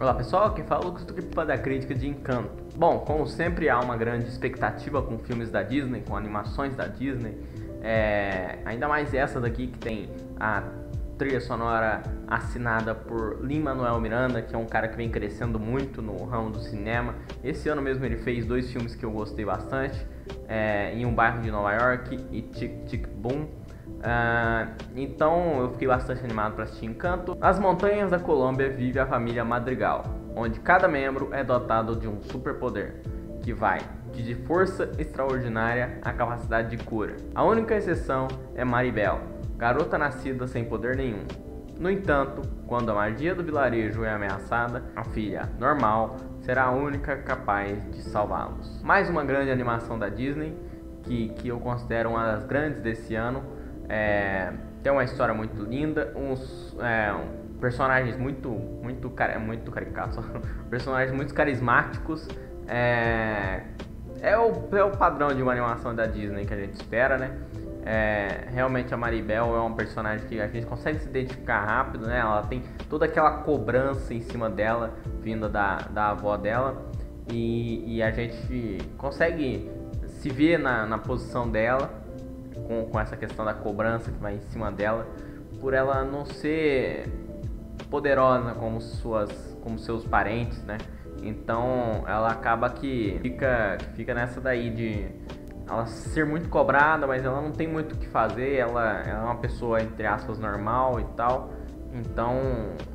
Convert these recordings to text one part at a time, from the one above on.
Olá pessoal, quem fala é o Lucas, para dar crítica de Encanto. Bom, como sempre há uma grande expectativa com filmes da Disney, com animações da Disney, é... ainda mais essa daqui que tem a trilha sonora assinada por Lin-Manuel Miranda, que é um cara que vem crescendo muito no ramo do cinema. Esse ano mesmo ele fez dois filmes que eu gostei bastante, é... Em um Bairro de Nova York e Tic Tic Boom. Uh, então eu fiquei bastante animado para assistir Encanto. Nas montanhas da Colômbia vive a família Madrigal, onde cada membro é dotado de um superpoder, que vai de força extraordinária a capacidade de cura. A única exceção é Maribel, garota nascida sem poder nenhum. No entanto, quando a magia do vilarejo é ameaçada, a filha normal será a única capaz de salvá-los. Mais uma grande animação da Disney, que, que eu considero uma das grandes desse ano é, tem uma história muito linda, uns é, personagens muito, muito, muito caricatos, personagens muito carismáticos. É, é, o, é o padrão de uma animação da Disney que a gente espera, né? É, realmente a Maribel é um personagem que a gente consegue se identificar rápido, né? Ela tem toda aquela cobrança em cima dela, vinda da, da avó dela, e, e a gente consegue se ver na, na posição dela com, com essa questão da cobrança que vai em cima dela, por ela não ser poderosa como suas como seus parentes, né? Então ela acaba que fica fica nessa daí de ela ser muito cobrada, mas ela não tem muito o que fazer, ela, ela é uma pessoa entre aspas normal e tal. Então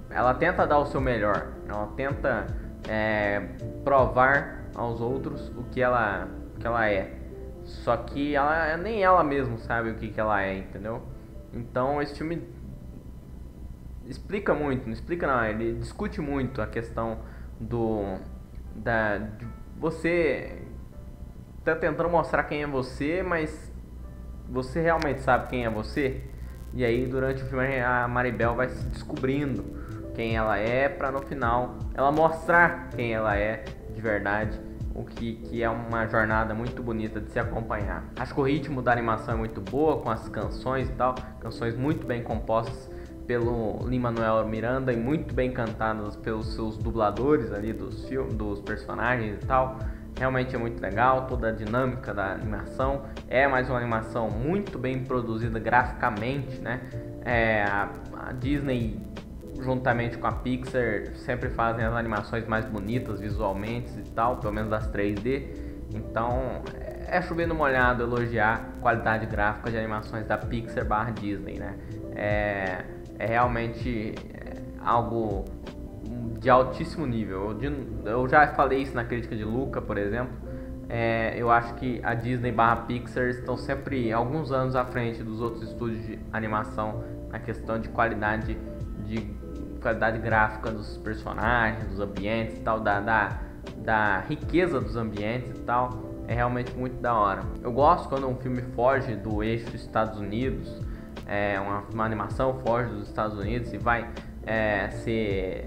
ela tenta dar o seu melhor, ela tenta é, provar aos outros o que ela, o que ela é. Só que ela nem ela mesma sabe o que, que ela é, entendeu? Então esse filme explica muito, não explica não, ele discute muito a questão do da de você tá tentando mostrar quem é você, mas você realmente sabe quem é você? E aí durante o filme a Maribel vai se descobrindo quem ela é para no final ela mostrar quem ela é de verdade o que, que é uma jornada muito bonita de se acompanhar. Acho que o ritmo da animação é muito boa, com as canções e tal, canções muito bem compostas pelo Lin-Manuel Miranda e muito bem cantadas pelos seus dubladores ali dos filmes, dos personagens e tal. Realmente é muito legal, toda a dinâmica da animação. É mais uma animação muito bem produzida graficamente, né? É, a, a Disney juntamente com a Pixar, sempre fazem as animações mais bonitas visualmente e tal, pelo menos das 3D. Então é chover no molhado elogiar a qualidade gráfica de animações da Pixar barra Disney, né? É, é realmente é, algo de altíssimo nível. Eu, já falei isso na crítica de Luca, por exemplo. É, eu acho que a Disney barra Pixar estão sempre alguns anos à frente dos outros estúdios de animação na questão de qualidade de qualidade gráfica dos personagens, dos ambientes e tal, da, da, da riqueza dos ambientes e tal, é realmente muito da hora. Eu gosto quando um filme foge do eixo Estados Unidos, é, uma, uma animação foge dos Estados Unidos e vai é, ser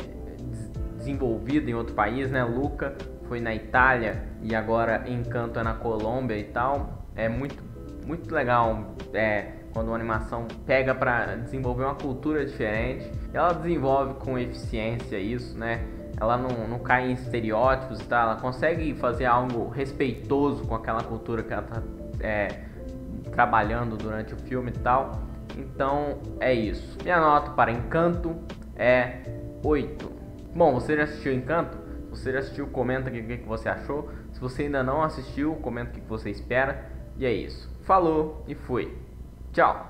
desenvolvido em outro país, né? Luca foi na Itália e agora Encanto é na Colômbia e tal. É muito, muito legal. É, quando uma animação pega para desenvolver uma cultura diferente, ela desenvolve com eficiência isso, né? Ela não, não cai em estereótipos, tá? Ela consegue fazer algo respeitoso com aquela cultura que ela tá é, trabalhando durante o filme e tal. Então é isso. Minha nota para Encanto é 8. Bom, você já assistiu Encanto? Você já assistiu, comenta aqui o que você achou. Se você ainda não assistiu, comenta o que você espera. E é isso. Falou e fui. Tchau!